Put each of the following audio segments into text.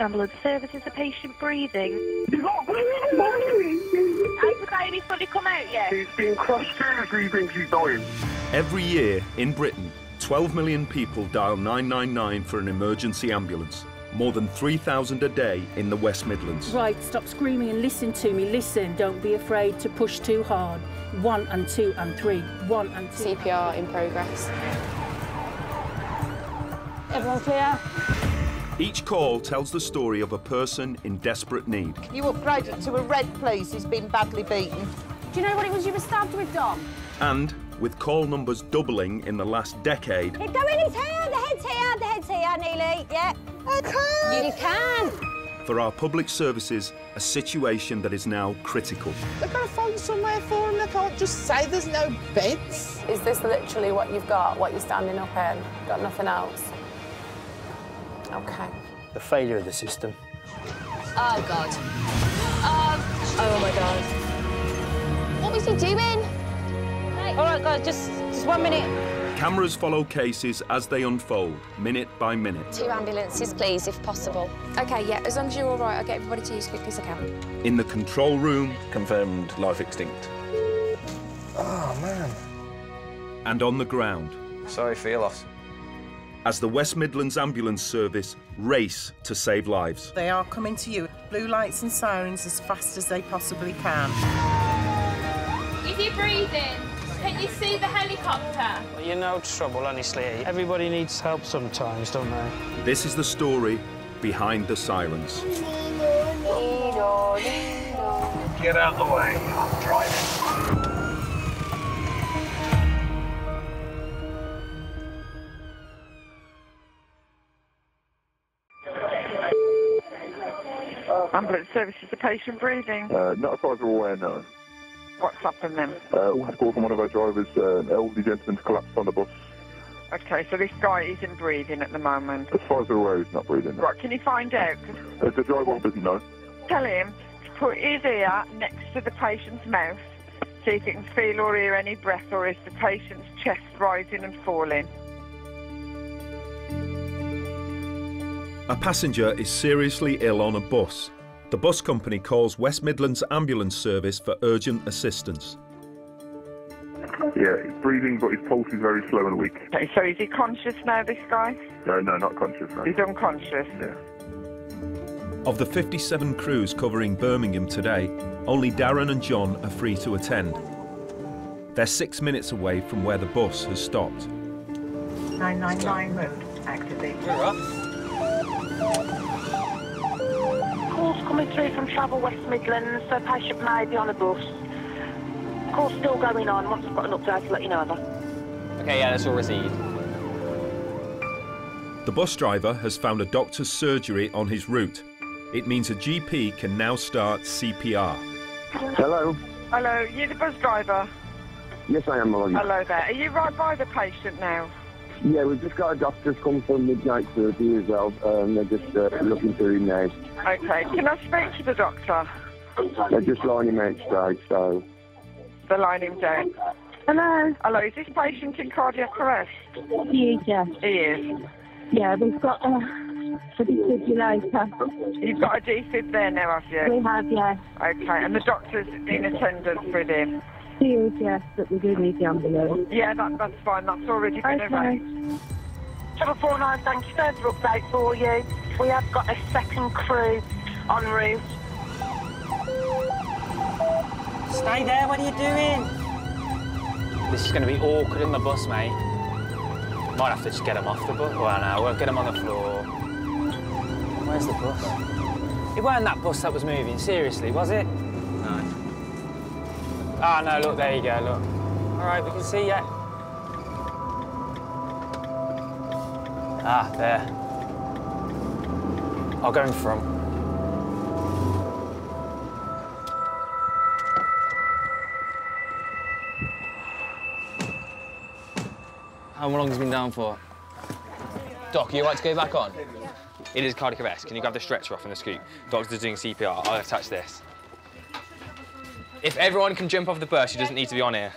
Ambulance service, is the patient breathing? He's not breathing! Has the baby fully come out yet? He's been crushed seriously, he thinks he's dying. Every year in Britain, 12 million people dial 999 for an emergency ambulance. More than 3,000 a day in the West Midlands. Right, stop screaming and listen to me. Listen, don't be afraid to push too hard. One and two and three. One and two. CPR in progress. Everyone clear? Each call tells the story of a person in desperate need. You upgraded to a red, please. He's been badly beaten. Do you know what it was you were stabbed with, Dom? And with call numbers doubling in the last decade, Keep going, he's here, the head's here, the head's here, Neely, yeah. I can't. You can. for our public services, a situation that is now critical. They've got to find somewhere for him. They can't just say there's no beds. Is this literally what you've got, what you're standing up in? Got nothing else? Okay. The failure of the system. Oh, God. Um, oh, my God. What was he doing? All right, guys, just just one minute. Cameras follow cases as they unfold, minute by minute. Two ambulances, please, if possible. Okay, yeah, as long as you're all right, I'll get everybody to you as quickly as I can. In the control room Confirmed life extinct. Oh, man. and on the ground, Sorry for your loss. As the West Midlands Ambulance Service race to save lives. They are coming to you. Blue lights and sirens as fast as they possibly can. Is he breathing? Can you see the helicopter? You're no trouble, honestly. Everybody needs help sometimes, don't they? This is the story behind the sirens. Get out of the way, I'm driving. Ambulance service, is the patient breathing? Uh, not as far as we're aware, no. What's happened then? Uh, we had a call from one of our drivers, uh, an elderly gentleman collapsed on the bus. Okay, so this guy isn't breathing at the moment. As far as we're aware, he's not breathing. Right, can you find out? 'Cause Uh, the driver doesn't know. tell him to put his ear next to the patient's mouth, see if he can feel or hear any breath, or is the patient's chest rising and falling. A passenger is seriously ill on a bus. The bus company calls West Midlands Ambulance Service for urgent assistance. Yeah, he's breathing, but his pulse is very slow and weak. Okay, so is he conscious now, this guy? No, no, not conscious, no. He's unconscious. Yeah. Of the 57 crews covering Birmingham today, only Darren and John are free to attend. They're six minutes away from where the bus has stopped. 999 mode, activate. Calls coming through from Travel West Midlands, so patient may be on a bus. Call's still going on. Once I've got an update, I'll let you know. Ever. Okay, yeah, that's all received. The bus driver has found a doctor's surgery on his route. It means a GP can now start CPR. Hello? Hello, you the bus driver? Yes, I am, Molly. Hello there. Are you right by the patient now? Yeah, we've just got a doctor's come from midnight surgery as well. Um, they're just uh, looking through him now. Okay, can I speak to the doctor? They're just lying him out straight, so... They're lying him down. Hello. Hello, is this patient in cardiac arrest? He is, yeah. He is. Yeah, we've got uh, a defibrillator. You've got a defib there now, have you? We have, yeah. Okay, and the doctor's in attendance with him? He is, yes, but we do need the ambulance. Yeah, that, that's fine. That's already been Okay. arranged. Travel 49, thank you. Further update for you. We have got a second crew en route. Stay there, what are you doing? This is going to be awkward in the bus, mate. Might have to just get him off the bus. Well, no, we'll get him on the floor. Where's the bus? It weren't that bus that was moving, seriously, was it? No. Ah, no, look, there you go, look. All right, we can see ya. Ah, there. I'll go in front. How long has he been down for? Doc, are you all right to go back on? It is cardiac arrest. Can you grab the stretcher off in the scoop? Doctor's doing CPR. I'll attach this. If everyone can jump off the bus, he doesn't need to be on here.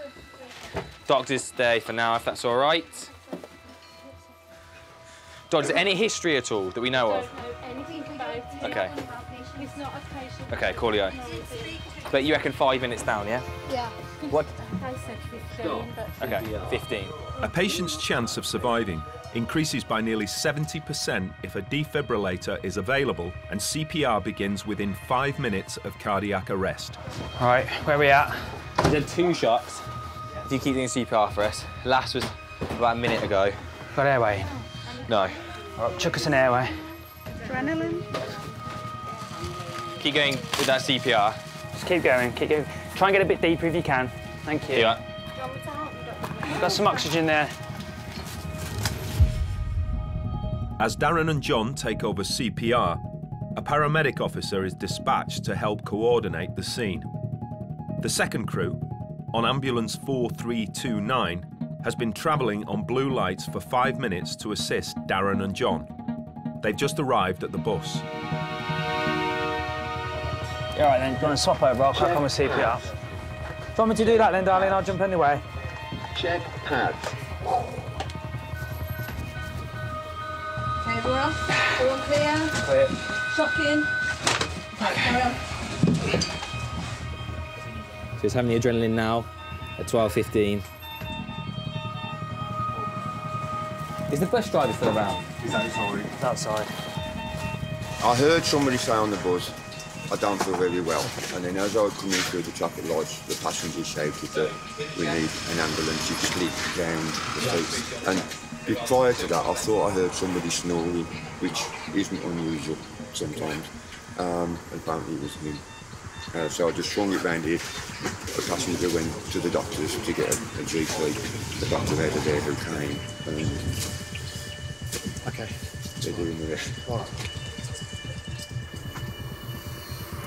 Doctor's stay for now, if that's all right. Doctor, is there any history at all that we know of? Okay. It's not a. Okay, Coolio. But you reckon five minutes down, yeah? Yeah. What? I said 15, but... Okay, 15. A patient's chance of surviving increases by nearly 70% if a defibrillator is available and CPR begins within five minutes of cardiac arrest. All right, where are we at? We did two shots. If you keep doing CPR for us. Last was about a minute ago. Got airway? No. All right, chuck us an airway. Adrenaline. Keep going with that CPR. Just keep going, keep going. Try and get a bit deeper if you can. Thank you. Yeah. Got some oxygen there. As Darren and John take over CPR, a paramedic officer is dispatched to help coordinate the scene. The second crew, on ambulance 4329, has been travelling on blue lights for five minutes to assist Darren and John. They've just arrived at the bus. Yeah, all right then, do you want to swap over? I'll crack on with CPR. Do you want me to do that then, darling? I'll jump anyway. Check pads. Okay, everyone. All clear. Clear. Shocking. Right, carry on. So he's having the adrenaline now at 12.15. Is the bus driver still around? He's outside. He's outside. I heard somebody say on the bus, I don't feel very well. And then as I was coming through the traffic lights, the passenger shouted that we need an ambulance. It slid down the street. And prior to that, I thought I heard somebody snoring, which isn't unusual sometimes. Um, and apparently it was him. Uh, so I just swung it round here. The passenger went to the doctors to get a, a GP. The doctor over there who came. And Okay. they're doing the rest.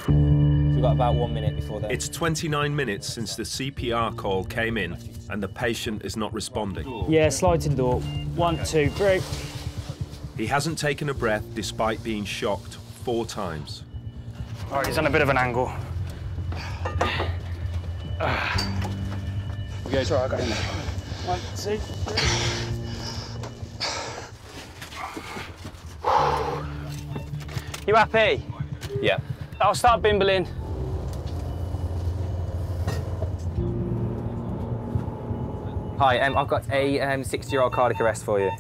We've got about one minute before then. It's 29 minutes since the CPR call came in and the patient is not responding. Yeah, slide to the door. One, two, three. He hasn't taken a breath despite being shocked four times. All right, he's on a bit of an angle. Okay, sorry, I got in there. One, two, You happy? Yeah. I'll start bimbling. Hi, um, I've got a um, 60-year-old cardiac arrest for you.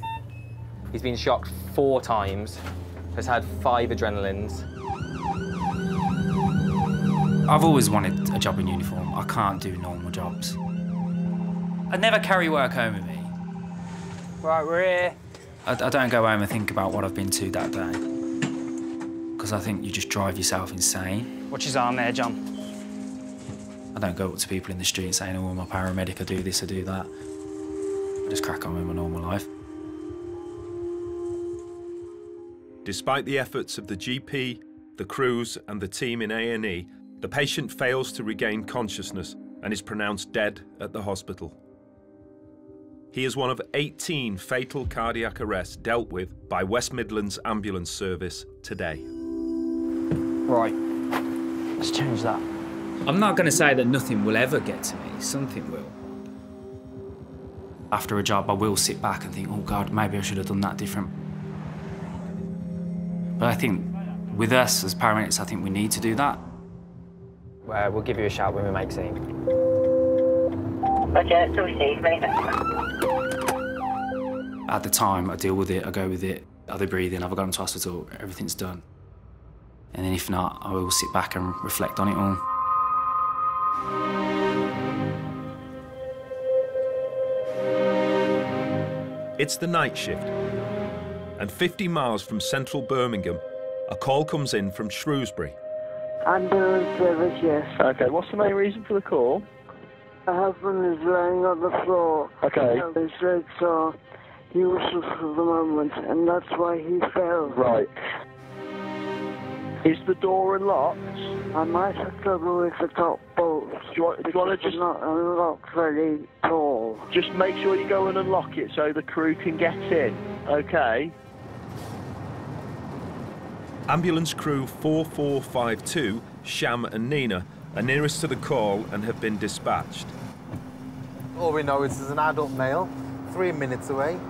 He's been shocked four times, has had five adrenalines. I've always wanted a job in uniform. I can't do normal jobs. I'd never carry work home with me. Right, we're here. I, I don't go home and think about what I've been to that day. Because I think you just drive yourself insane. Watch his arm there, John. I don't go up to people in the street saying, oh, I'm a paramedic, I do this, I do that. I just crack on with my normal life. Despite the efforts of the GP, the crews and the team in A&E, the patient fails to regain consciousness and is pronounced dead at the hospital. He is one of 18 fatal cardiac arrests dealt with by West Midlands Ambulance Service today. Right. Let's change that. I'm not going to say that nothing will ever get to me, something will. After a job, I will sit back and think, oh God, maybe I should have done that different. But I think with us as paramedics, I think we need to do that. Uh, we'll give you a shout when we make scene. Roger, to receive, many thanks. At the time, I deal with it, I go with it. Are they breathing? Have I got them to hospital? Everything's done. And then if not, I will sit back and reflect on it all. It's the night shift. And 50 miles from central Birmingham, a call comes in from Shrewsbury. Ambulance service, yes. Okay, what's the main reason for the call? My husband is lying on the floor. Okay. And His legs are useless for the moment, and that's why he fell. Right. Is the door unlocked? I might have trouble with the top bolt. Do you want, do you want to just not unlocked very tall? just make sure you go and unlock it so the crew can get in? Okay. Ambulance crew 4452, Sham and Nina, are nearest to the call and have been dispatched. All we know is there's an adult male, three minutes away.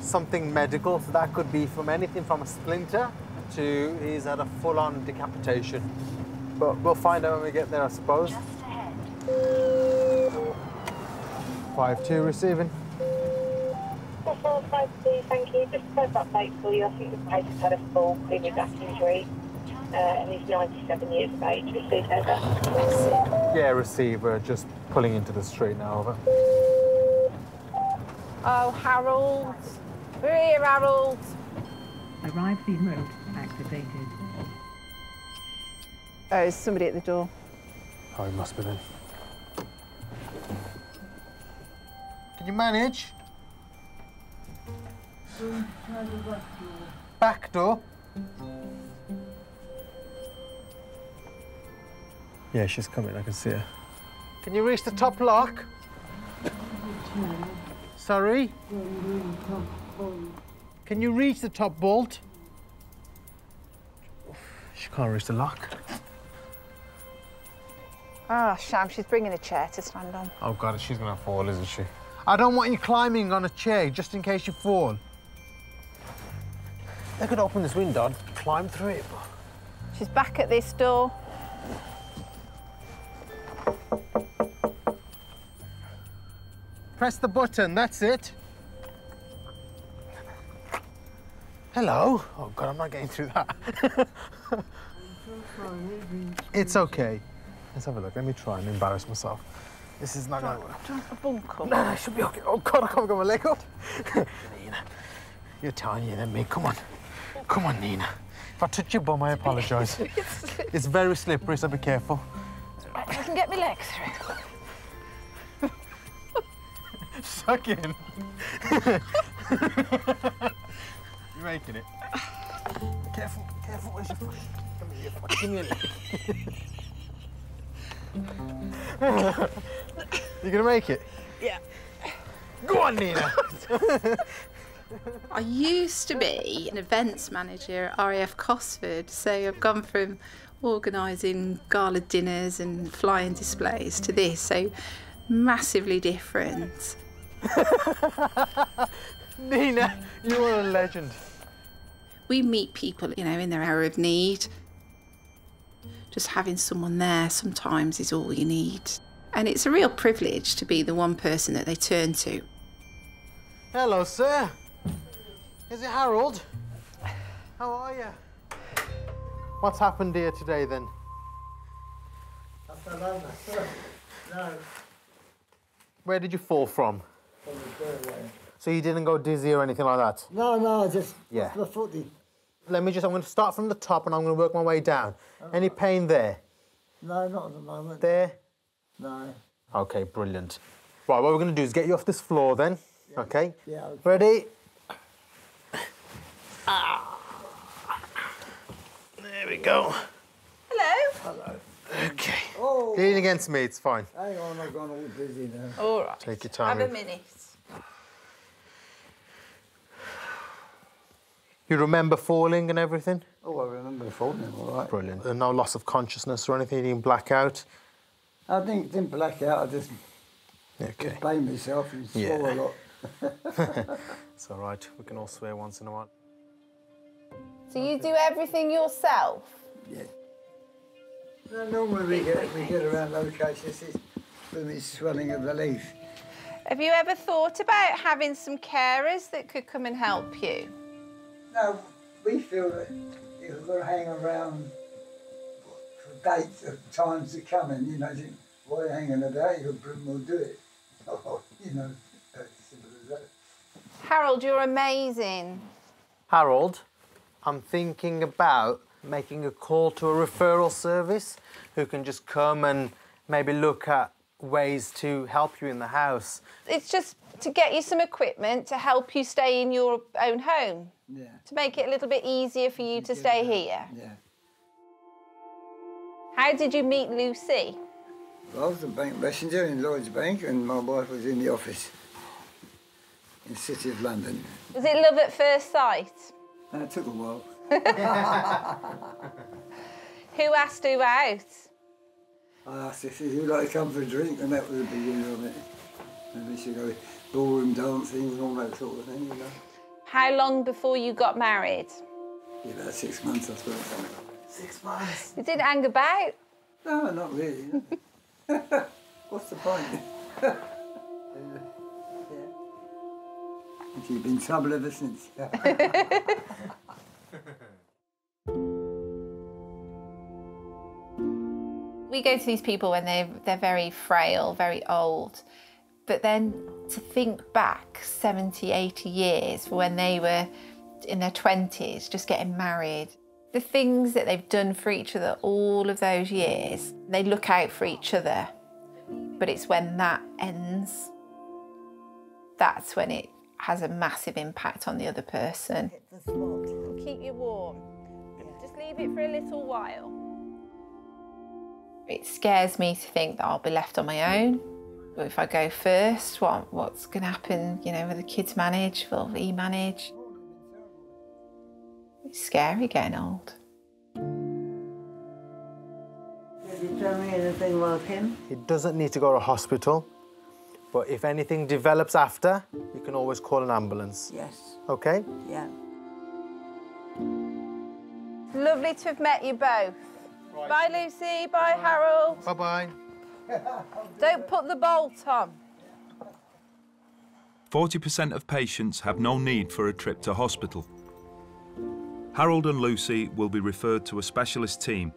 Something medical, so that could be from anything from a splinter to, he's had a full-on decapitation. But we'll find out when we get there, I suppose. Five two receiving. Four five two, thank you. Just a first update for you. I think the patient's had a fall, previous back injury, uh, and he's 97 years of age. Received over. Yeah, receiver, just pulling into the street now, over. Oh, Harold. We're here, Harold. Arrive feed mode activated. Oh, there's somebody at the door. Oh, he must be then. Can you manage? Back door? Yeah, she's coming, I can see her. Can you reach the top lock? Sorry? Can you reach the top bolt? She can't reach the lock. Ah, Sham, she's bringing a chair to stand on. Oh God, she's gonna fall, isn't she? I don't want you climbing on a chair just in case you fall. They could open this window and climb through it. She's back at this door. Press the button, that's it. Hello? Oh God, I'm not getting through that. it's okay. Let's have a look. Let me try and embarrass myself. This is not gonna work. A bunker. No, no, it should be okay. Oh God, I can't get my leg up. Nina, you're tinier than me. Come on. Come on, Nina. If I touch your bum, I apologise. it's very slippery, so be careful. I can get my legs through. Suck in. You're making it. Careful. Give me a. You're gonna make it? Yeah. Go on, Nina. I used to be an events manager at RAF Cosford, so I've gone from organising gala dinners and flying displays to this, so massively different. Nina, you are a legend. We meet people, you know, in their hour of need. Just having someone there sometimes is all you need. And it's a real privilege to be the one person that they turn to. Hello, sir. Is it Harold? How are you? What's happened here today, then? I fell over. No, Where did you fall from? from the doorway. So you didn't go dizzy or anything like that? No, no, I just Yeah. my footy. Let me just, I'm going to start from the top and I'm going to work my way down. Oh. Any pain there? No, not at the moment. There? No. Okay, brilliant. Right, what we're going to do is get you off this floor then. Okay? Yeah. okay. Ready? There we go. Hello. Hello. Okay. Oh. Lean against me, it's fine. Hang on, I've gone all dizzy now. All right. Take your time. Have a minute. You remember falling and everything? Oh, I remember falling, all right. Brilliant. And no loss of consciousness or anything? You didn't black out? I didn't, didn't black out, I just, Okay. just blamed myself and swore Yeah. a lot. It's all right. We can all swear once in a while. So you do everything yourself? Yeah. No, normally we get, we get around locations it's with me swelling of the leaf. Have you ever thought about having some carers that could come and help you? No, we feel that if we're going to hang around for dates of times to come and you know, think, why are you hanging about? You could we'll do it. Oh, you know, as simple as that. Harold, you're amazing. Harold, I'm thinking about making a call to a referral service who can just come and maybe look at ways to help you in the house. It's just to get you some equipment to help you stay in your own home, Yeah, to make it a little bit easier for you to stay here. yeah. How did you meet Lucy? Well, I was a bank messenger in Lloyd's Bank, and my wife was in the office in the City of London. Was it love at first sight? And it took a while. Who asked who out? I asked her, "Would like to come for a drink?" And that was the beginning of it. And then she go ballroom dancing and all that sort of thing, you know. How long before you got married? Yeah, about six months, I suppose. Six months. You didn't hang about. No, not really. What's the point? yeah. And she's been trouble ever since. We go to these people when they're, they're very frail, very old. But then to think back 70, 80 years for when they were in their 20s, just getting married, the things that they've done for each other all of those years, they look out for each other. But it's when that ends, that's when it has a massive impact on the other person. Keep you warm. Just leave it for a little while. It scares me to think that I'll be left on my own. But if I go first, what, what's going to happen? You know, will the kids manage? Will he manage? It's scary getting old. Did you tell me anything about him? He doesn't need to go to hospital, but if anything develops after, you can always call an ambulance. Yes. Okay? Yeah. Lovely to have met you both. Bye, Lucy. Bye, Harold. Bye bye. Don't put the bolt on. 40% of patients have no need for a trip to hospital. Harold and Lucy will be referred to a specialist team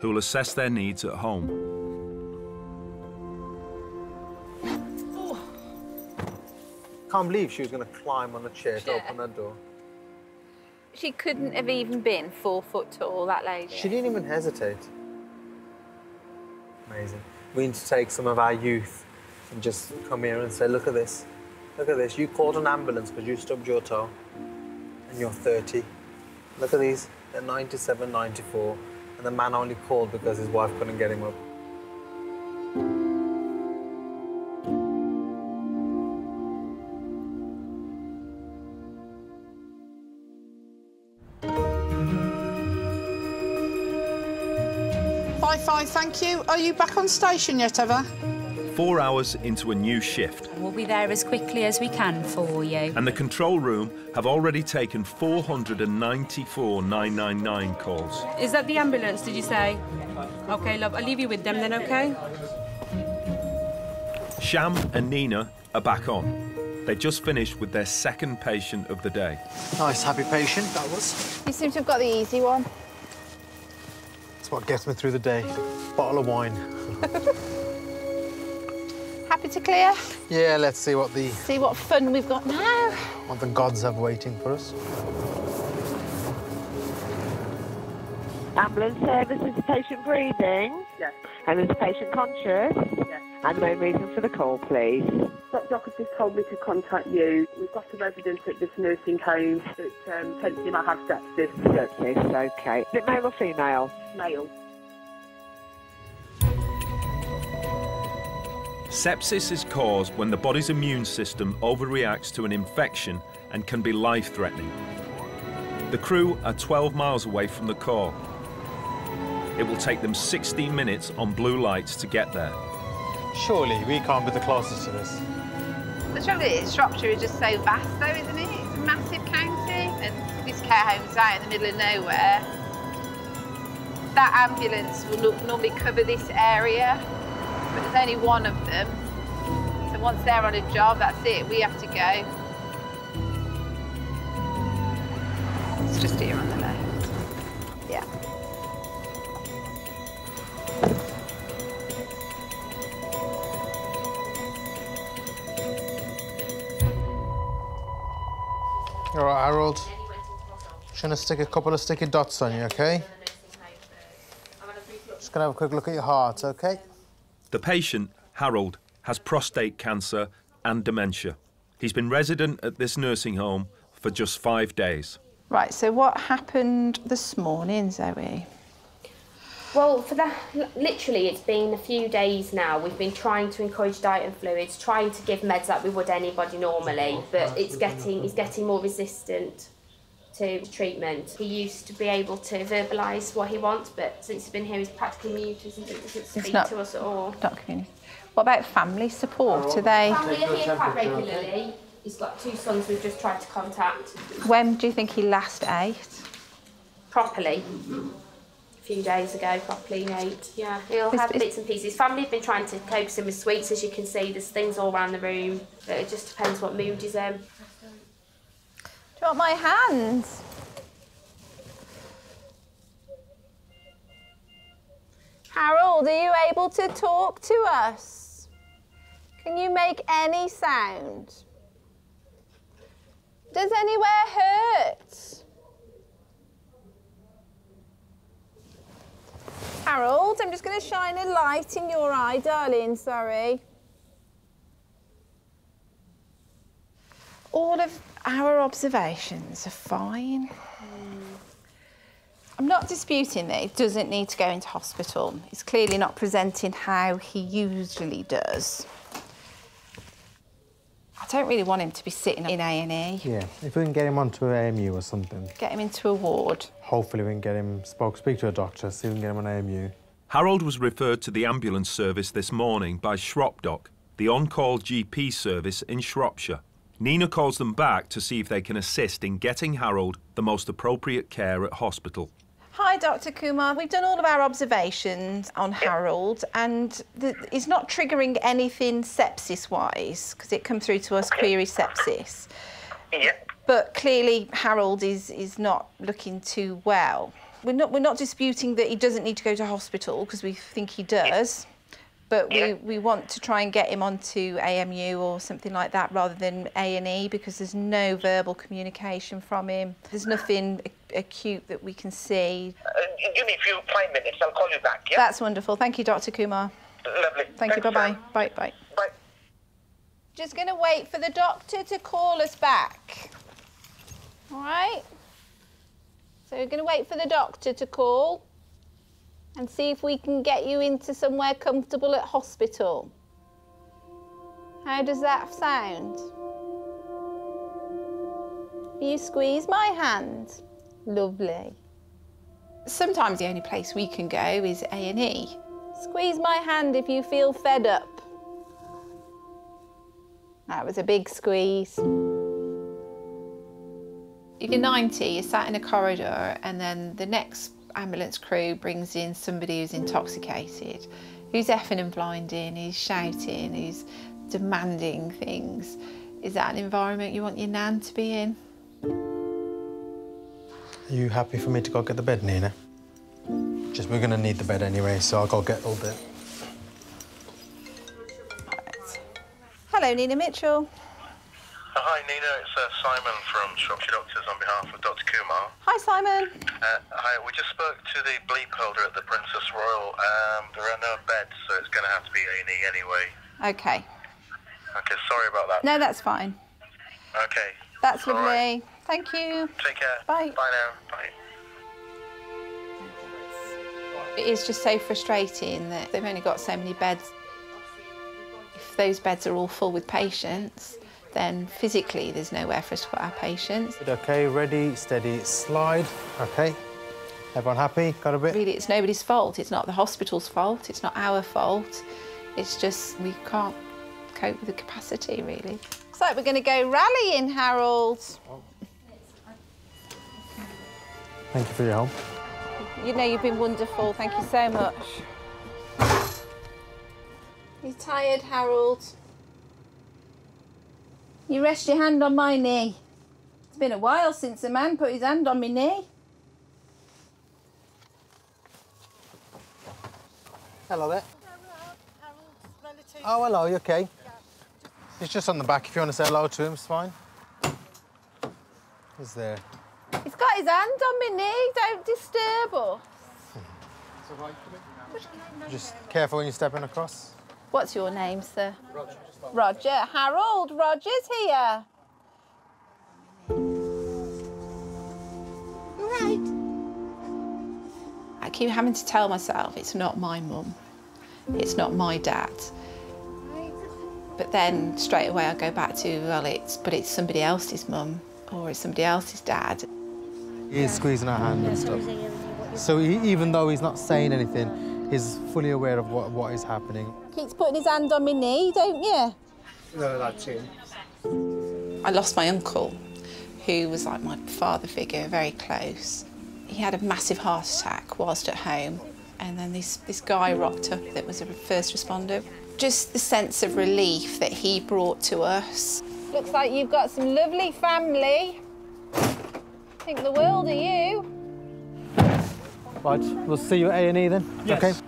who will assess their needs at home. Can't believe she was going to climb on a chair to Yeah. open that door. She couldn't have even been four foot tall, that lady. She didn't even hesitate. Amazing. We need to take some of our youth and just come here and say, look at this. Look at this. You called an ambulance because you stubbed your toe and you're 30. Look at these. They're 97, 94. And the man only called because his wife couldn't get him up. Five five, thank you. Are you back on station yet, ever? Four hours into a new shift, We'll be there as quickly as we can for you. and the control room have already taken 494 999 calls. Is that the ambulance, did you say? Okay, love, I'll leave you with them then, okay? Sham and Nina are back on. They just finished with their second patient of the day. Nice, happy patient, that was. You seem to have got the easy one. That's what gets me through the day. Bottle of wine. Happy to clear? Yeah, let's see what the See what fun we've got now. what the gods have waiting for us. Ambulance service is patient breathing? Yes. And is the patient conscious? Yes. And the main reason for the call, please. Doctor just told me to contact you. We've got a resident at this nursing home that um, potentially might have sepsis. Sepsis, okay. Is it male or female? Male. Sepsis is caused when the body's immune system overreacts to an infection and can be life threatening. The crew are 12 miles away from the call. It will take them 16 minutes on blue lights to get there. Surely we can't be the closest to this. The trouble is, Shropshire is just so vast, though, isn't it? It's a massive county, and this care home's out in the middle of nowhere. That ambulance will look, normally cover this area, but there's only one of them. So once they're on a job, that's it. We have to go. It's just here All right, Harold. Just gonna stick a couple of sticky dots on you, okay? Just gonna have a quick look at your heart, okay? The patient, Harold, has prostate cancer and dementia. He's been resident at this nursing home for just five days. Right, so what happened this morning, Zoe? Well, for the literally, it's been a few days now. We've been trying to encourage diet and fluids, trying to give meds like we would anybody normally, but it's getting he's getting more resistant to treatment. He used to be able to verbalise what he wants, but since he's been here, he's practically mute, isn't it? Doesn't speak not- to us at all. Not community. What about family support? Are they? Family are here quite regularly. He's got two sons we've just tried to contact. When do you think he last ate? properly. Few days ago, properly, mate. Yeah, he'll have bits and pieces. Family have been trying to coax him with sweets, as you can see. There's things all around the room. But it just depends what mood he's in. Do you want my hands? Harold, are you able to talk to us? Can you make any sound? Does anywhere hurt? Harold, I'm just going to shine a light in your eye, darling, sorry. All of our observations are fine. Hmm. I'm not disputing that he doesn't need to go into hospital. He's clearly not presenting how he usually does. I don't really want him to be sitting in A&E. Yeah, if we can get him onto an AMU or something. Get him into a ward. Hopefully we can get him, spoke, speak to a doctor, see if we can get him on AMU. Harold was referred to the ambulance service this morning by Shropdoc, the on-call GP service in Shropshire. Nina calls them back to see if they can assist in getting Harold the most appropriate care at hospital. Hi, Dr. Kumar. We've done all of our observations on Harold, and the, he's not triggering anything sepsis-wise because it come through to us query sepsis. Yeah. But clearly, Harold is is not looking too well. We're not we're not disputing that he doesn't need to go to hospital because we think he does. But we, we want to try and get him onto AMU or something like that rather than A&E because there's no verbal communication from him. There's nothing acute that we can see. Uh, give me a few five minutes. I'll call you back. Yeah. That's wonderful. Thank you, Dr. Kumar. Lovely. Thank you. Bye-bye. Bye bye. Bye. Just going to wait for the doctor to call us back. All right? So we're going to wait for the doctor to call and see if we can get you into somewhere comfortable at hospital. How does that sound? You squeeze my hand. Lovely. Sometimes the only place we can go is A&E. Squeeze my hand if you feel fed up. That was a big squeeze. If you're 90, you're sat in a corridor, and then the next ambulance crew brings in somebody who's intoxicated, who's effing and blinding, who's shouting, who's demanding things. Is that an environment you want your nan to be in? Are you happy for me to go get the bed, Nina? Just, we're gonna need the bed anyway, so I'll go get all the... Hello, Nina Mitchell. Hi, Nina. It's uh, Simon from Shropshire Doctors on behalf of Dr. Kumar. Hi, Simon. Uh, hi, we just spoke to the bleep holder at the Princess Royal. Um, there are no beds, so it's going to have to be A&E anyway. Okay. Okay, sorry about that. No, that's fine. Okay. That's lovely. right. Thank you. Take care. Bye. Bye now. Bye. It is just so frustrating that they've only got so many beds. If those beds are all full with patients, then physically there's nowhere for us to put our patients. Okay, ready, steady, slide. Okay. Everyone happy? Got a bit? Really, it's nobody's fault. It's not the hospital's fault. It's not our fault. It's just we can't cope with the capacity, really. Looks like we're going to go rallying, Harold. Thank you for your help. You know you've been wonderful. Thank you so much. You're tired, Harold? You rest your hand on my knee. It's been a while since a man put his hand on my knee. Hello there. Oh, hello, you okay? He's just on the back. If you want to say hello to him, it's fine. He's there. He's got his hand on my knee. Don't disturb us. Just careful when you're stepping across. What's your name, sir? Roger. Roger. Harold, Roger's here. Right. I keep having to tell myself it's not my mum, it's not my dad. But then straight away I go back to, well, it's, but it's somebody else's mum or it's somebody else's dad. He is squeezing our hand and stuff. So he, even though he's not saying anything, he's fully aware of what, what is happening. Keeps putting his hand on my knee, don't you? No, that's him. I lost my uncle, who was like my father figure, very close. He had a massive heart attack whilst at home, and then this, this guy rocked up that was a first responder. Just the sense of relief that he brought to us. Looks like you've got some lovely family. Think the world of you. Right, we'll see you at A&E then? Yes. Okay.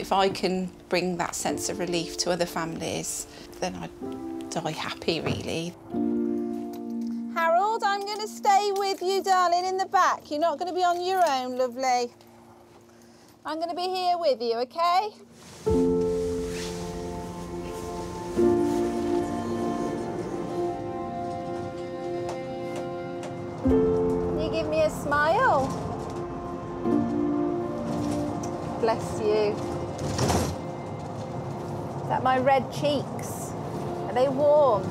If I can bring that sense of relief to other families, then I'd die happy, really. Harold, I'm going to stay with you, darling, in the back. You're not going to be on your own, lovely. I'm going to be here with you, OK? Can you give me a smile? Bless you. Is that my red cheeks? Are they warm?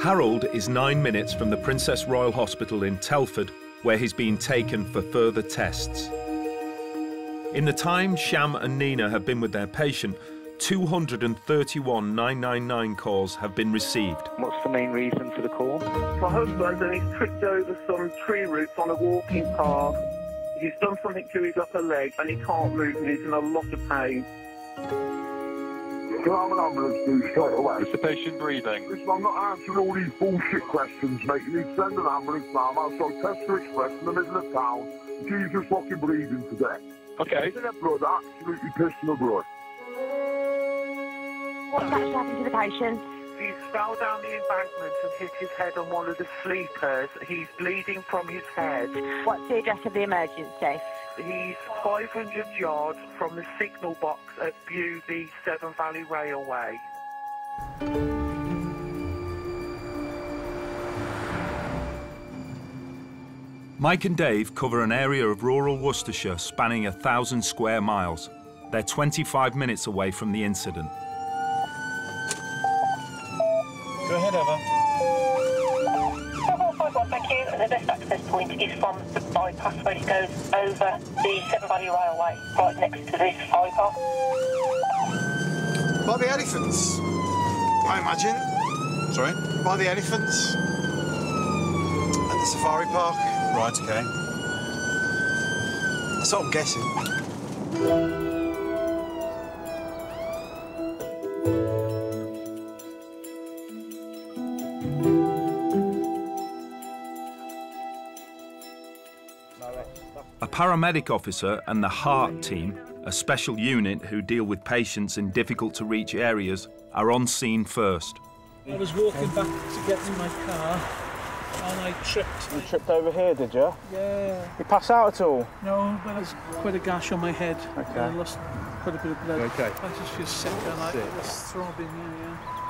Harold is nine minutes from the Princess Royal Hospital in Telford, where he's been taken for further tests. In the time Sham and Nina have been with their patient, 231 999 calls have been received. What's the main reason for the call? My husband and he's tripped over some tree roots on a walking path. He's done something to his upper leg and he can't move and he's in a lot of pain. Can I have an ambulance, please, straight away? Is the patient breathing? Listen, I'm not answering all these bullshit questions, mate. You need to send an ambulance now. I'm outside Chester Express in the middle of town. Jesus fucking bleeding to death. Okay. In Their blood absolutely pissed in the blood. What's actually happened to the patient? He fell down the embankment and hit his head on one of the sleepers. He's bleeding from his head. What's the address of the emergency? He's 500 yards from the signal box at Bewdley Severn Valley Railway. Mike and Dave cover an area of rural Worcestershire spanning a thousand square miles. They're 25 minutes away from the incident. Go ahead, Eva. Thank you. The best access point is from the bypass where it goes over the Severn Valley Railway, right next to this safari park. By the elephants, I imagine. Sorry? By the elephants. At the safari park. Right, okay. That's what I'm guessing. Paramedic officer and the HART team, a special unit who deal with patients in difficult to reach areas, are on scene first. I was walking back to get to my car and I tripped. You tripped over here, did you? Yeah. You pass out at all? No, but there's quite a gash on my head. Okay. I lost quite a bit of blood. Okay. I just feel sick and I Sick. was throbbing, yeah, yeah.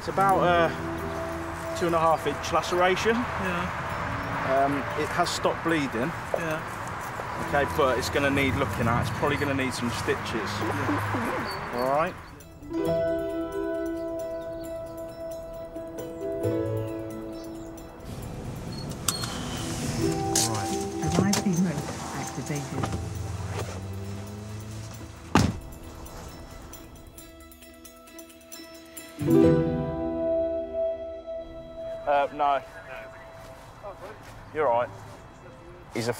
It's about a two and a half inch laceration. Yeah. Um, it has stopped bleeding. Yeah. Okay, but it's going to need looking at. It's probably going to need some stitches. All right.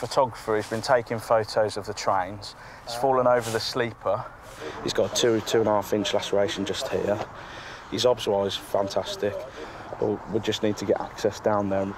Photographer. who's been taking photos of the trains. He's fallen over the sleeper. He's got a two, two and a half inch laceration just here. His obs wise, fantastic. But we just need to get access down there and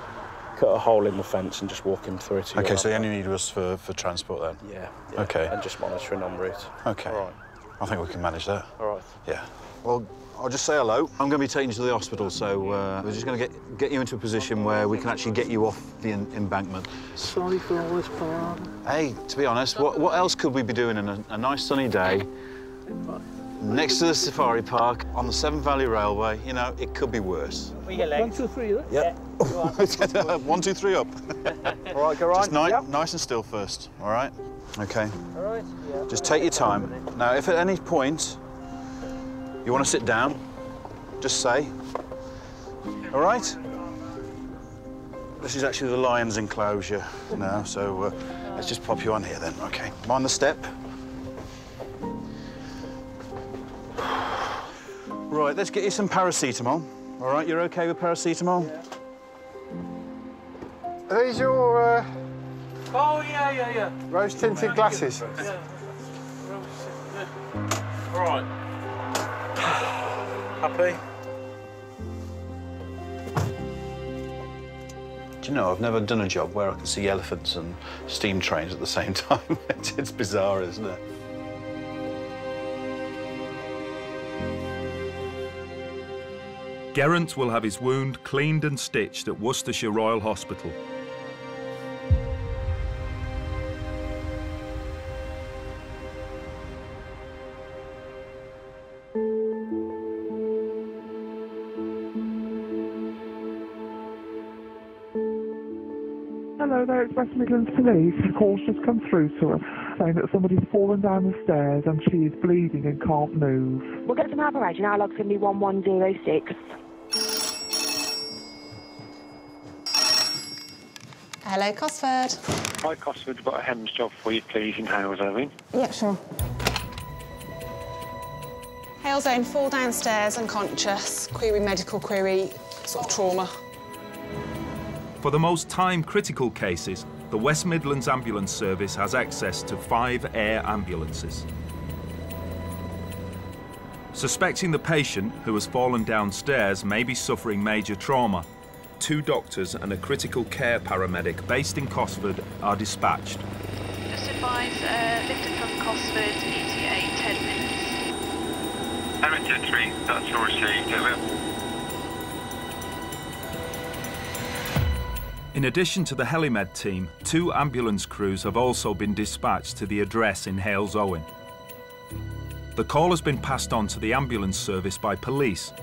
cut a hole in the fence and just walk him through to Okay, so you only need us for, for transport then? Yeah, yeah. Okay. And just monitoring en route. Okay. All right. I think we can manage that. All right. Yeah. Well, I'll just say hello. I'm going to be taking you to the hospital, so uh, we're just going to get get you into a position where we can actually get you off the en- embankment. Sorry for all this palaver. Hey, to be honest, what, what else could we be doing in a, a nice sunny day next to the safari park on the Severn Valley Railway? You know, it could be worse. One, two, three, yeah? Yeah. One, two, three up. All right, go right. Just ni- nice and still first, all right? Okay. All right. Yeah. Just take your time. Now, if at any point you want to sit down, just say. All right? This is actually the lion's enclosure now, so uh, let's just pop you on here then, okay? Mind the step. Right, let's get you some paracetamol. All right, you're okay with paracetamol? Are these your uh, Oh, yeah, yeah, yeah. rose tinted glasses? Yeah. All right. Happy? Do you know, I've never done a job where I can see elephants and steam trains at the same time. it's, it's bizarre, isn't it? Geraint will have his wound cleaned and stitched at Worcestershire Royal Hospital. Hello there, it's West Midlands Police. The call's just come through to us saying that somebody's fallen down the stairs and she is bleeding and can't move. We'll get some help around you now. Log's going to be 1106. Hello, Cosford. Hi, Cosford. I've got a HEMS job for you, please, in Halesowen. Yeah, sure. Halesowen, fall downstairs unconscious. Query medical query, sort of trauma. For the most time-critical cases, the West Midlands Ambulance Service has access to five air ambulances. Suspecting the patient, who has fallen downstairs, may be suffering major trauma, two doctors and a critical care paramedic based in Cosford are dispatched. Just advise, uh, lifted from Cosford, ETA 10 minutes. Emmet 3, that's your received, over. In addition to the Helimed team, two ambulance crews have also been dispatched to the address in Halesowen. The call has been passed on to the ambulance service by police.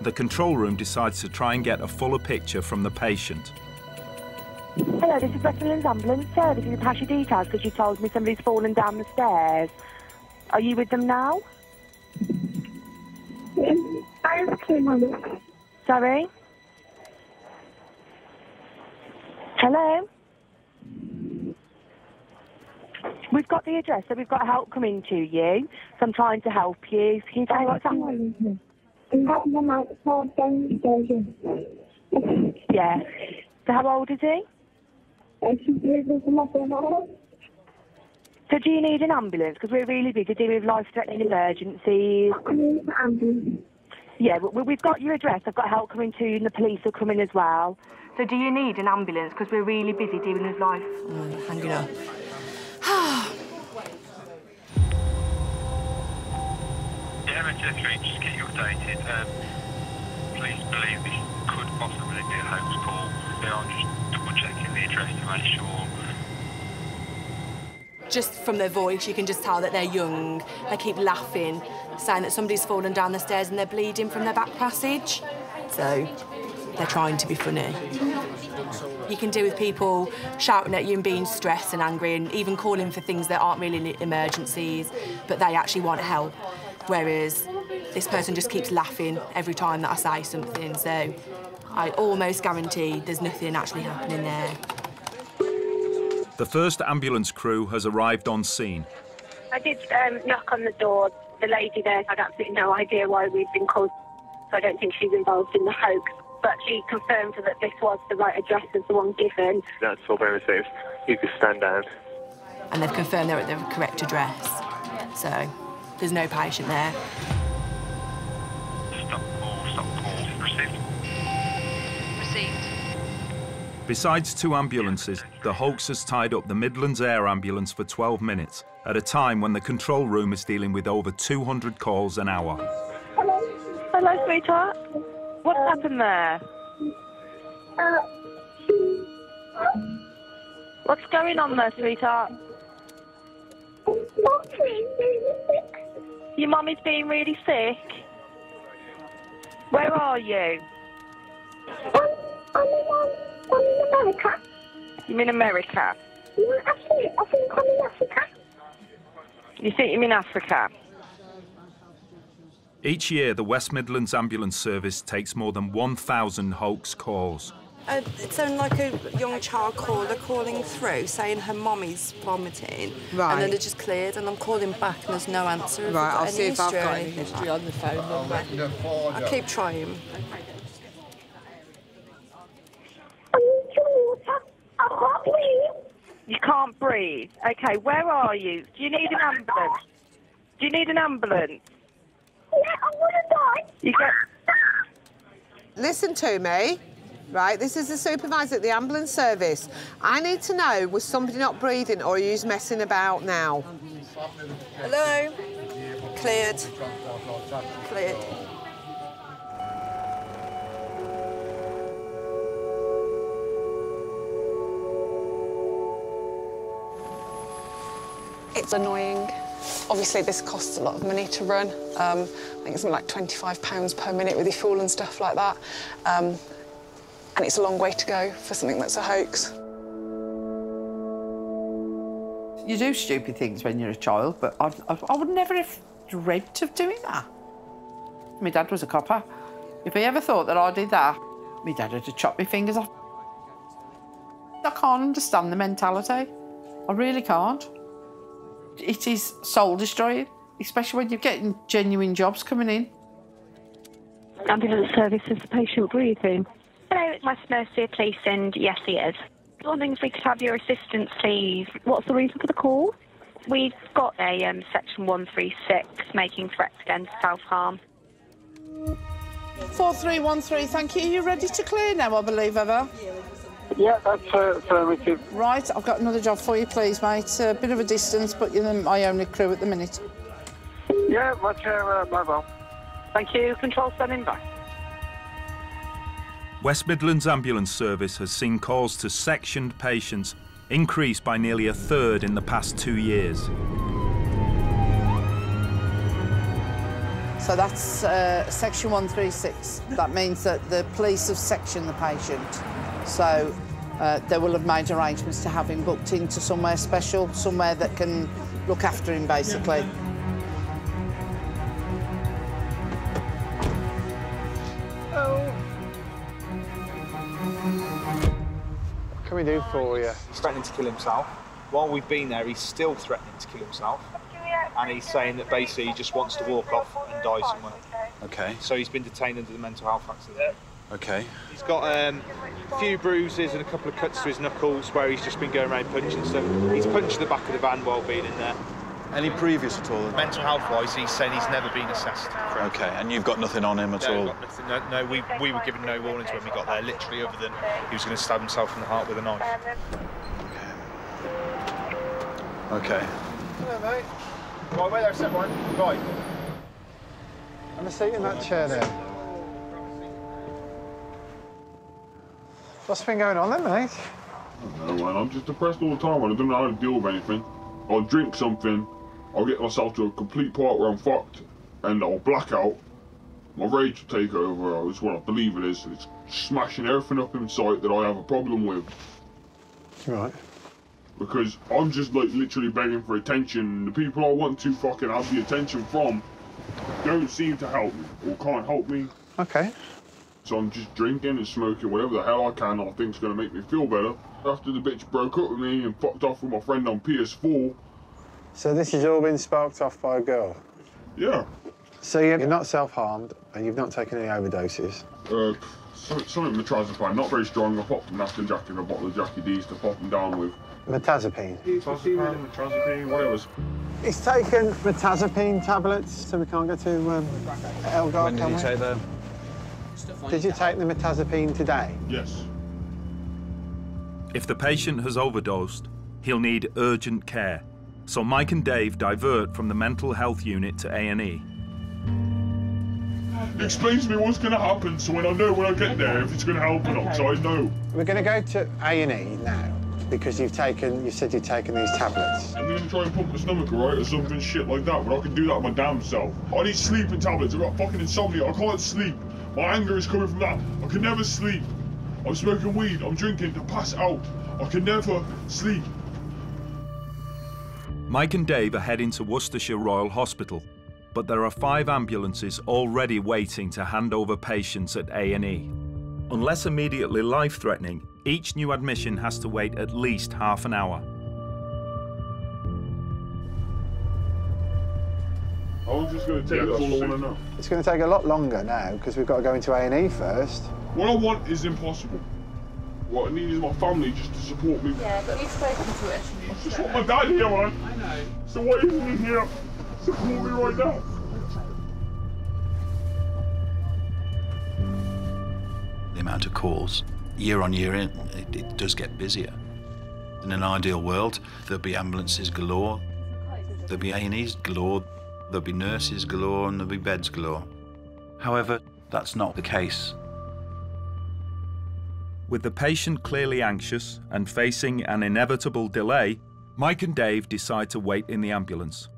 The control room decides to try and get a fuller picture from the patient. Hello, this is West Midlands Ambulance Service. You can pass your details because you told me somebody's fallen down the stairs. Are you with them now? I have two moments. Sorry? Hello? We've got the address, so we've got help coming to you. So I'm trying to help you. Can you tell me what's happening? Yeah. So how old is he? So do you need an ambulance? Because we're really busy dealing with life-threatening emergencies. Yeah, we- we've got your address. I've got help coming to you and the police are coming as well. So do you need an ambulance? Because we're really busy dealing with life. hanging up. Yeah, Emmet 3, just get you updated. Um, please believe this could possibly be a hoax call. They are just double-checking the address to make sure. Just from their voice, you can just tell that they're young. They keep laughing, saying that somebody's fallen down the stairs and they're bleeding from their back passage. So they're trying to be funny. You can deal with people shouting at you and being stressed and angry and even calling for things that aren't really emergencies, but they actually want help. Whereas this person just keeps laughing every time that I say something. So I almost guarantee there's nothing actually happening there. The first ambulance crew has arrived on scene. I did um, knock on the door. The lady there had absolutely no idea why we'd been called, so I don't think she's involved in the hoax. But she confirmed that this was the right address as the one given. That's all been received. You can stand down. and they've confirmed they're at the correct address. So there's no patient there. Stop call, stop call. Received. Received. Besides two ambulances, the hoax has tied up the Midlands Air Ambulance for 12 minutes, at a time when the control room is dealing with over 200 calls an hour. Hello, hello, sweetheart. What's happened there? What's going on there, sweetheart? Your mummy's being really sick. Where are you? I'm in America. You mean America? No, actually, I think I'm in Africa. You think you mean Africa? Each year, the West Midlands Ambulance Service takes more than 1,000 hoax calls. Uh, it's only like a young child caller calling through saying her mommy's vomiting. Right. And then it just cleared, and I'm calling back and there's no answer. Right, I'll any see if I've got any anything history like on the phone number. I'll keep trying. You can't breathe. Okay, where are you? Do you need an ambulance? Do you need an ambulance? Yeah, I'm gonna die. You get. Listen to me. Right, this is the supervisor at the ambulance service. I need to know, was somebody not breathing or are you messing about now? Hello? Cleared. Cleared. It's annoying. Obviously, this costs a lot of money to run. Um, I think it's like £25 per minute with your fuel and stuff like that. Um, and it's a long way to go for something that's a hoax. You do stupid things when you're a child, but I, I, I would never have dreamt of doing that. My dad was a copper. If he ever thought that I did that, my dad would have chopped my fingers off. I can't understand the mentality. I really can't. It is soul destroying, especially when you're getting genuine jobs coming in. Ambulance service is the patient breathing. Hello, it's West Mercia Police, and yes, he is. I was wondering if we could have your assistance, please. What's the reason for the call? We've got a um, section 136 making threats against self harm. 4313, thank you. You ready to clear now, I believe, Eva? Yeah, that's uh, affirmative. Right, I've got another job for you, please, mate. A bit of a distance, but you're the- my only crew at the minute. Yeah, much uh, mobile. Thank you. Control standing by. West Midlands Ambulance Service has seen calls to sectioned patients increase by nearly a third in the past two years. So that's uh, section 136. That means that the police have sectioned the patient. So uh, they will have made arrangements to have him booked into somewhere special, somewhere that can look after him, basically. Oh. What can we do for you? He's threatening to kill himself. While we've been there, he's still threatening to kill himself. And he's saying that basically he just wants to walk off and die somewhere. Okay. So he's been detained under the Mental Health Act. at the moment. Okay. He's got um, a few bruises and a couple of cuts to his knuckles where he's just been going around punching stuff. He's punched the back of the van while being in there. Any previous at all? Mental health wise, he's saying he's never been assessed. Okay, and you've got nothing on him at no, all? Got nothing. No, no we, we were given no warnings when we got there, literally, other than he was going to stab himself in the heart with a knife. Okay. Hello, mate. Right, wait there a second. Right. Have a seat in that chair there. What's been going on then, mate? I don't man, I'm just depressed all the time I don't know how to deal with anything. I'll drink something, I'll get myself to a complete part where I'm fucked, and I'll black out. My rage will take over, is what I believe it is. It's smashing everything up in sight that I have a problem with. Right. Because I'm just like literally begging for attention. The people I want to fucking have the attention from don't seem to help me or can't help me. Okay. So I'm just drinking and smoking whatever the hell I can I think's gonna make me feel better. After the bitch broke up with me and fucked off with my friend on PS4, So this has all been sparked off by a girl? yeah. So you're not self-harmed and you've not taken any overdoses? Uh, some- something metrazepine, not very strong. I popped an Aston Jack in a bottle of Jackie D's to pop him down with. Metazapine? Metazepine, metrazepine, whatever. He's taken mirtazapine tablets, so we can't go to um, Elgar, When did can he we? take them? Did you take the mirtazapine today? Yes. If the patient has overdosed, he'll need urgent care. So Mike and Dave divert from the mental health unit to A&E. Explain to me what's gonna happen so when I know when I get there if it's gonna help or not, so I know. We're going to go to A&E now because you've taken, you said you've taken these tablets. I'm gonna try and pump my stomach, right, or something shit like that, but I can do that my damn self. I need sleeping tablets, I've got fucking insomnia, I can't sleep. My anger is coming from that. I can never sleep. I'm smoking weed, I'm drinking to pass out. I can never sleep. Mike and Dave are heading to Worcestershire Royal Hospital, but there are five ambulances already waiting to hand over patients at A&E. Unless immediately life threatening, each new admission has to wait at least half an hour. I was just going to take Yeah, that's all I want to know. It's going to take a lot longer now because we've got to go into A&E first. What I want is impossible. What I need is my family just to support me. Yeah, but we've spoken to it. I just want my dad here, man. I know. So why isn't he here? Support me right now. The amount of calls, year on year, in, it, it does get busier. In an ideal world, there'll be ambulances galore, there'll be A&Es galore, there'll be nurses galore, and there'll be beds galore. However, that's not the case. With the patient clearly anxious and facing an inevitable delay, Mike and Dave decide to wait in the ambulance.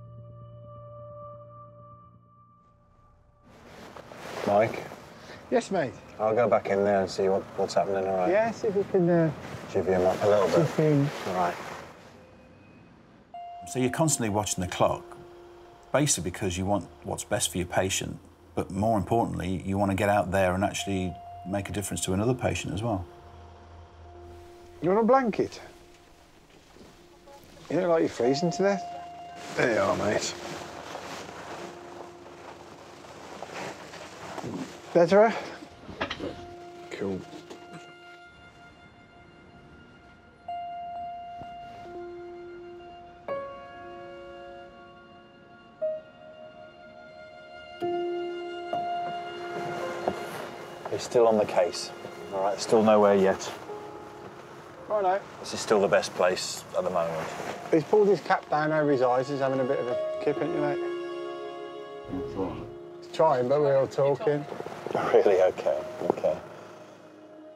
Mike, Yes, mate. I'll go back in there and see what, what's happening, all right? Yeah, see if we can uh, Give him up a little bit. chip. All right. So you're constantly watching the clock, basically because you want what's best for your patient, but more importantly, you want to get out there and actually make a difference to another patient as well. You want a blanket? You look like you're freezing to death. There you are, mate. Better? Cool. He's still on the case. All right, still nowhere yet. Righto. This is still the best place at the moment. He's pulled his cap down over his eyes. He's having a bit of a kip, ain't you, mate? He's trying, but we're all talking. Really? Okay, okay.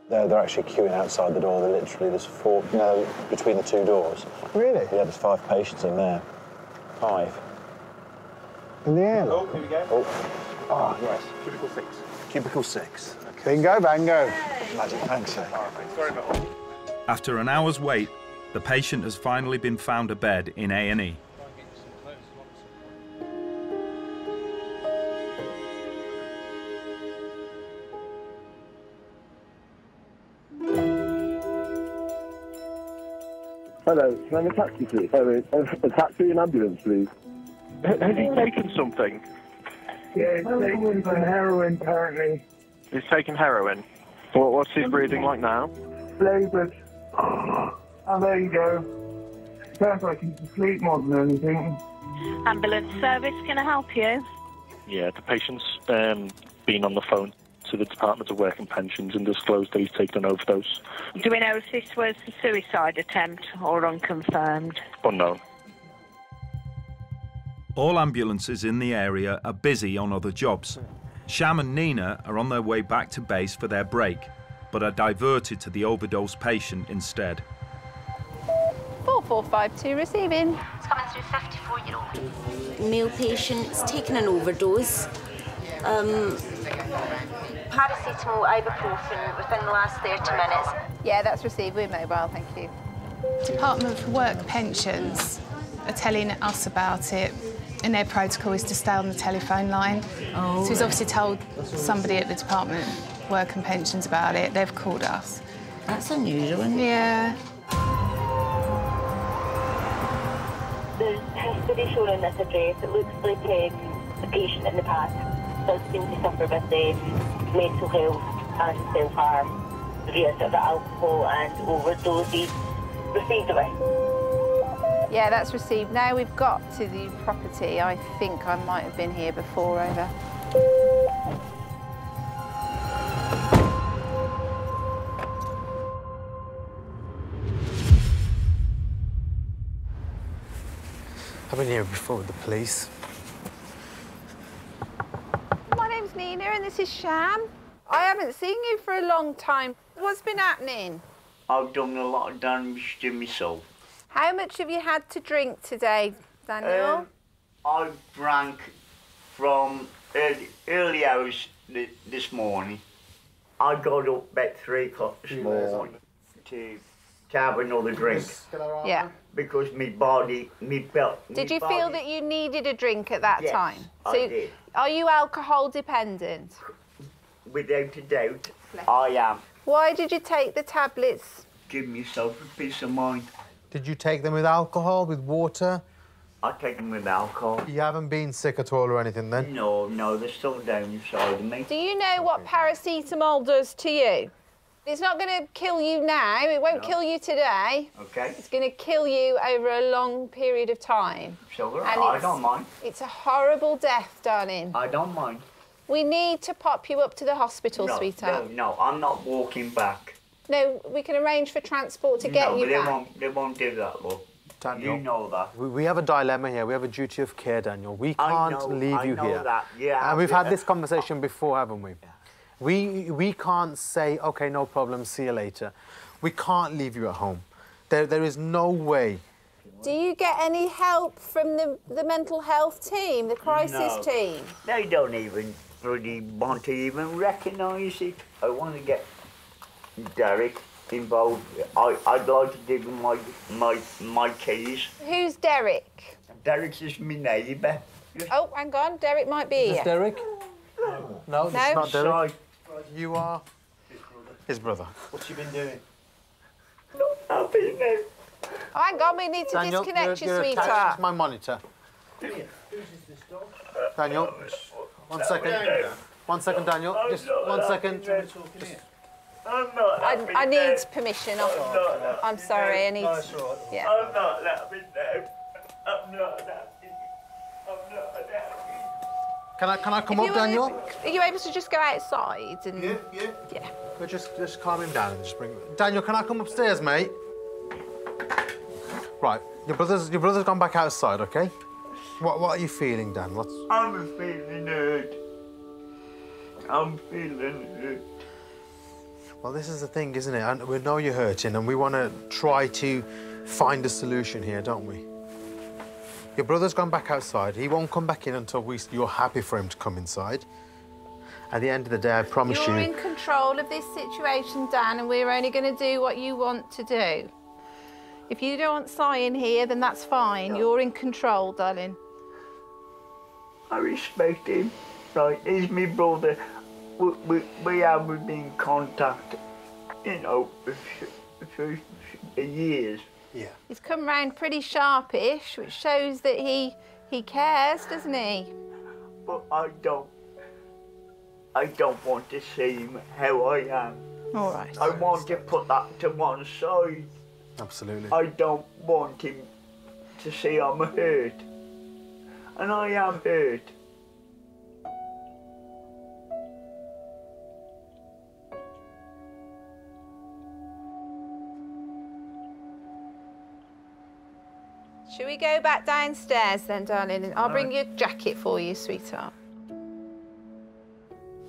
They're, they're actually queuing outside the door. They're literally, there's four, no, between the two doors. Really? Yeah, there's five patients in there. Five. In the air. Oh, here we go. Oh, ah, yes. Cubicle six. Cubicle six. Bingo, bango. Magic, thanks, sir. Thanks very much. After an hour's wait, the patient has finally been found a bed in A&E. Hello, can I have a taxi, please? Hello, a, a taxi and ambulance, please. Has he taken something? Yeah, he's taking some heroin apparently. He's taken heroin. What, what's his breathing like now? Flavoured. Oh, there you go. Sounds like he's asleep more than anything. Ambulance service, can I help you? Yeah, the patient's um, been on the phone to the Department of Work and Pensions and disclosed that he's taken an overdose. Do we know if this was a suicide attempt or unconfirmed? Unknown. All ambulances in the area are busy on other jobs. Sham and Nina are on their way back to base for their break, but are diverted to the overdose patient instead. 4452 receiving. It's coming through 54 year old. Male patient's taken an overdose. Um, paracetamol, ibuprofen within the last 30 minutes. Yeah, that's received. We're mobile, thank you. Department for Work Pensions are telling us about it, and their protocol is to stay on the telephone line. Oh. So he's obviously told somebody at the Department of Work and Pensions about it. They've called us. That's unusual, isn't it? Yeah. There's history shown on this address. It looks like um, the patient in the past does seem to suffer with um, mental health and self-harm via sort of alcohol and overdoses. Received away. Yeah, that's received. Now we've got to the property. I think I might have been here before, over. I've been here before with the police. My name's Nina and this is Sham. I haven't seen you for a long time. What's been happening? I've done a lot of damage to myself. How much have you had to drink today, Daniel? Um, I drank from early, early hours th- this morning. I got up about three o'clock this morning to, to have another drink. Yeah. Because my body, me belt. Did you feel that you needed a drink at that Yes, time? I So, did. Are you alcohol dependent? Without a doubt, I am. Why did you take the tablets? Give myself a peace of mind. Did you take them with alcohol, with water? I take them with alcohol. You haven't been sick at all or anything then? No, no, they're still down inside of me. Do you know what paracetamol does to you? It's not going to kill you now. It won't No. kill you today. Okay. It's going to kill you over a long period of time. So And I don't mind. It's a horrible death, darling. I don't mind. We need to pop you up to the hospital, no, sweetheart. No, no, I'm not walking back. No, we can arrange for transport to get no, you but they back. won't. They won't do that, love. Daniel. You know that. We, we have a dilemma here. We have a duty of care, Daniel. We can't know- leave I you know here. that, yeah, And we've yeah. had this conversation before, haven't we? Yeah. We we can't say, okay, no problem, see you later. We can't leave you at home. There there is no way. Do you get any help from the, the mental health team, the crisis No. team? They don't even really want to even recognise it. I want to get Derek involved. I, I'd like to give him my my my keys. Who's Derek? Derek's just my neighbour. Oh, hang on, Derek might be Is here. this Derek? No, this No. not Derek. Sorry. You are his brother. What's you been doing? I've been. Oh, hang on, we need to Daniel, disconnect you're, you, you're sweetheart. to my monitor. Daniel, one second. One second, Daniel. Just one second. I'm not I, happy I need now. permission. I'm Off. not happy I'm sorry, I need. now. Yeah. I'm not happy now. I'm not happy. I'm not happy. Can I can I come If up, you wanna- Daniel? Are you able to just go outside and? Yeah, yeah. Yeah. But just just calm him down and just bring. Daniel, can I come upstairs, mate? Right, your brother's your brother's gone back outside, okay? What what are you feeling, Dan? What's I'm feeling hurt. I'm feeling hurt. Well, this is the thing, isn't it? And we know you're hurting, and we want to try to find a solution here, don't we? Your brother's gone back outside. He won't come back in until we, you're happy for him to come inside. At the end of the day, I promise You're you. in control of this situation, Dan, and we're only going to do what you want to do. If you don't want Si in here, then that's fine. You're in control, darling. I respect him. Right, he's my brother. We, we, we haven't been in contact, you know, for, for, for years. Yeah. He's come round pretty sharpish, which shows that he he cares, doesn't he? But I don't. I don't want to see him how I am. All right. I want to put that to one side. Absolutely. I don't want him to see I'm hurt. And I am hurt. Shall we go back downstairs then, darling? And I'll bring your jacket for you, sweetheart.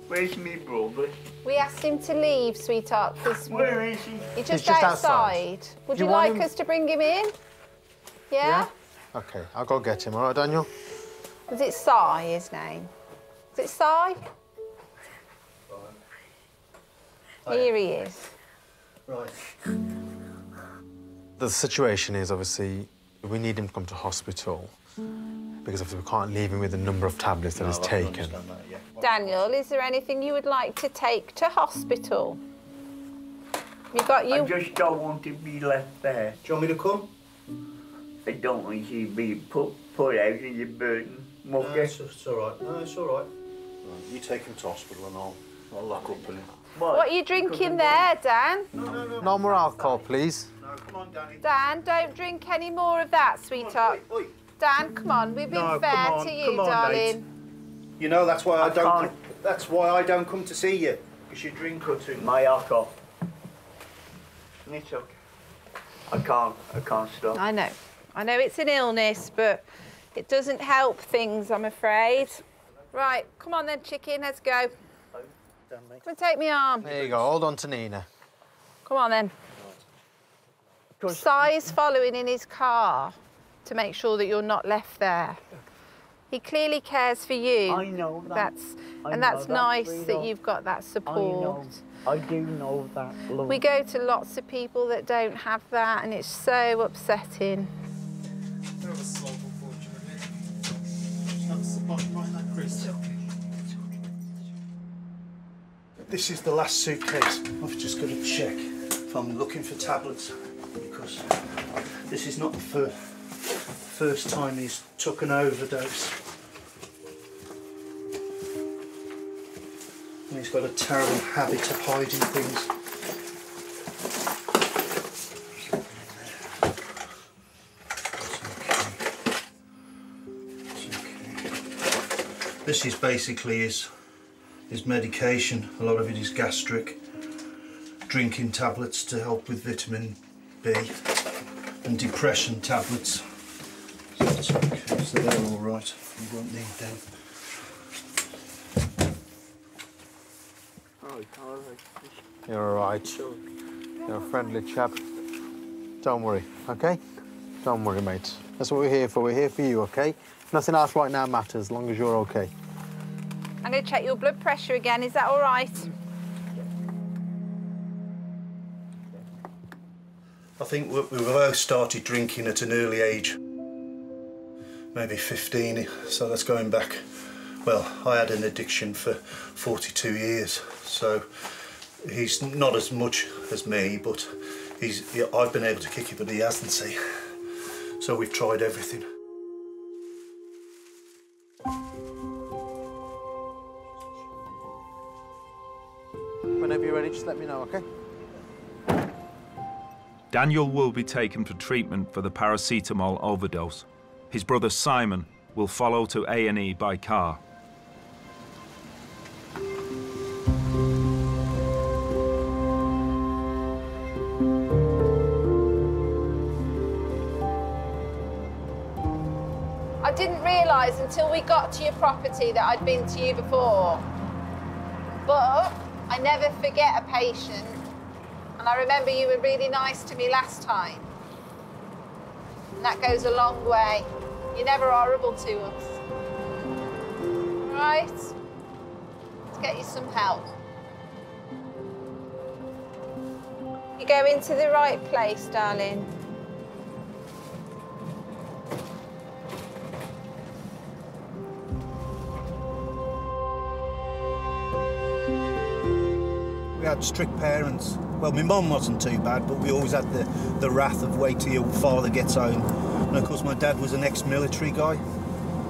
Where's me brother? We asked him to leave, sweetheart, because Where is he? he's just, just outside. outside. Would Do you, you like him- us to bring him in? Yeah? Okay, I'll go get him. All right, Daniel. Was it Si, his name? Is it Si? Here he is. Right. The situation is obviously we need him to come to hospital because obviously we can't leave him with the number of tablets that he's taken. Daniel, is there anything you would like to take to hospital? You've got you. I just don't want to be left there. Do you want me to come? I don't want you to be put, put out in your burden. No, Mucker. it's, it's all right. No, it's all right. Right, You take him to hospital and I'll, I'll lock up in him. What are you drinking there, Dan? No more alcohol, please. Dan, don't drink any more of that, sweetheart. Dan, come on, we've been No, fair come on, to you, come on, darling. You know that's why I, I don't. can't. Come, that's why I don't come to see you. Because you drink or too. My alcohol. It's okay. I can't. I can't stop. I know. I know it's an illness, but it doesn't help things, I'm afraid. Right, come on then, chicken, let's go. Come and take me arm. There you go. Hold on to Nina. Come on then. Si is following in his car to make sure that you're not left there. He clearly cares for you. I know that. That's I and that's that, nice that sweetheart. you've got that I support. know. I do know that. Love. We go to lots of people that don't have that, and it's so upsetting. This is the last suitcase. I've just got to check if I'm looking for tablets because this is not the fir first time he's took an overdose. And he's got a terrible habit of hiding things. This is basically his his medication. A lot of it is gastric. Drinking tablets to help with vitamin B and depression tablets. So okay. So they're all right. You won't need them. You're all right. You're a friendly chap. Don't worry, okay? Don't worry, mate. That's what we're here for. We're here for you, okay? Nothing else right now matters, as long as you're okay. I'm going to check your blood pressure again. Is that all right? I think we- we both started drinking at an early age. Maybe 15, so that's going back. Well, I had an addiction for 42 years, so he's not as much as me, but he's, yeah, I've been able to kick it, but he hasn't, see. So we've tried everything. Whenever you're ready, just let me know, okay? Daniel will be taken for treatment for the paracetamol overdose. His brother Simon will follow to A&E by car. I didn't realise until we got to your property that I'd been to you before. But I never forget a patient. And I remember you were really nice to me last time. And that goes a long way. You're never horrible to us. Right? Let's get you some help. You're going to the right place, darling. We had strict parents. Well, my mum wasn't too bad, but we always had the, the wrath of wait till your father gets home. And of course, my dad was an ex-military guy,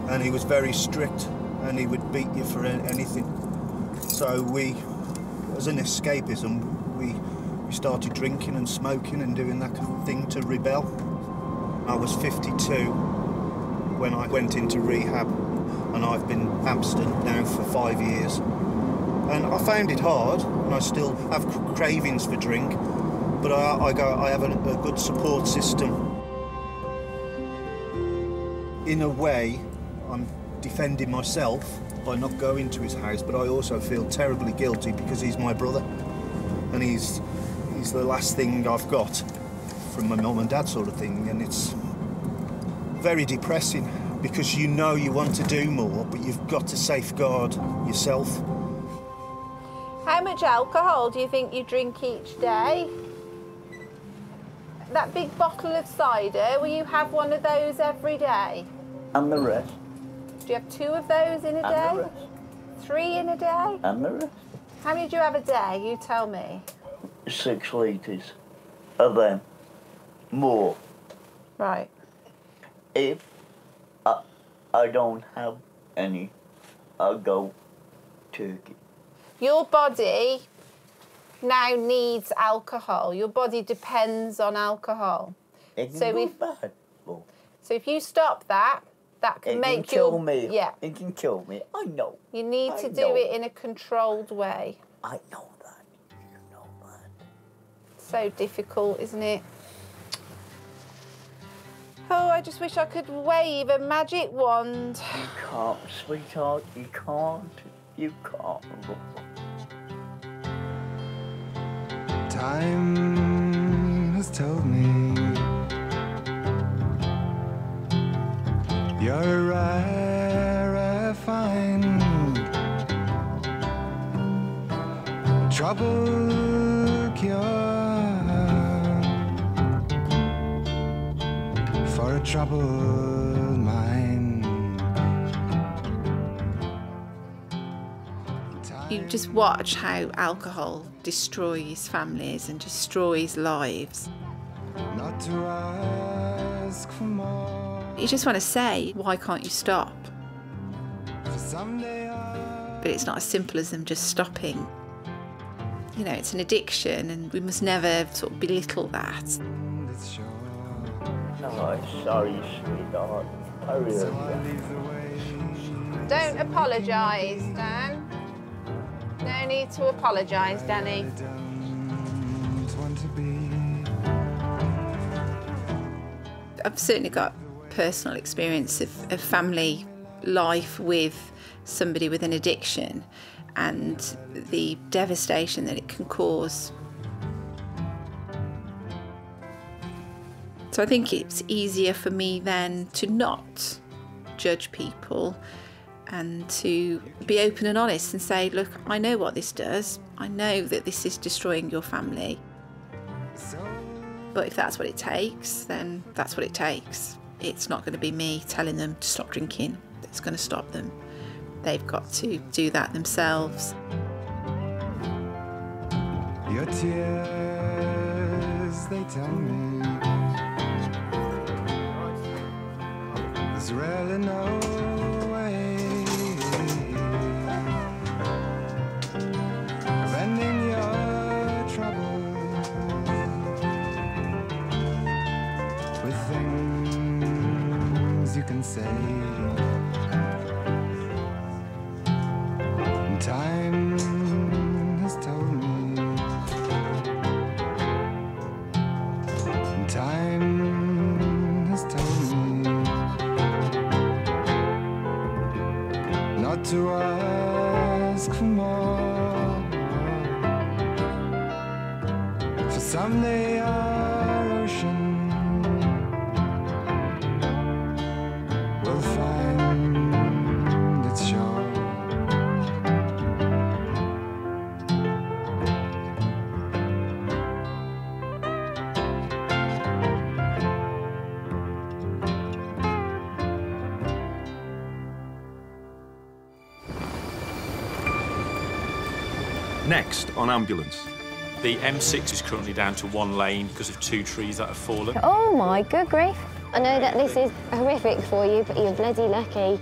and he was very strict, and he would beat you for anything. So we, as an escapism, we, we started drinking and smoking and doing that kind of thing to rebel. I was 52 when I went into rehab, and I've been abstinent now for five years. And I found it hard, and I still have cravings for drink, but I, I go, I have a, a good support system. In a way, I'm defending myself by not going to his house, but I also feel terribly guilty because he's my brother, and he's he's the last thing I've got from my mum and dad, sort of thing, and it's very depressing because you know you want to do more, but you've got to safeguard yourself. How much alcohol do you think you drink each day? That big bottle of cider, will you have one of those every day? And the rest. Do you have two of those in a And the day? rest. Three in a day? And the rest. How many do you have a day? You tell me. Six litres of them. More. Right. If I, I don't have any, I'll go turkey. Your body now needs alcohol. Your body depends on alcohol. It can So if- bad. So if you stop that, that can make you. it make can kill your me. yeah. It can kill me. I know. You need I to do know. it in a controlled way. I know that. You know that. So difficult, isn't it? Oh, I just wish I could wave a magic wand. You can't, sweetheart. You can't. You can't. Time has told me you're a rare find. Trouble cure for a troubled mind. You just watch how alcohol destroys families and destroys lives. Not to ask for more. You just want to say, why can't you stop? But it's not as simple as them just stopping. You know, it's an addiction and we must never sort of belittle that. No, sorry, sweetheart. I really Don't apologise, Dan. No need to apologise, Danny. want to be. I've certainly got personal experience of, of family life with somebody with an addiction and the devastation that it can cause. So I think it's easier for me then to not judge people and to be open and honest and say, look, I know what this does. I know that this is destroying your family. But if that's what it takes, then that's what it takes. It's not going to be me telling them to stop drinking that's going to stop them. They've got to do that themselves. Your tears, they tell me. There's really no Next on Ambulance. The M6 is currently down to one lane because of two trees that have fallen. Oh my good grief. I know that this is horrific for you, but you're bloody lucky.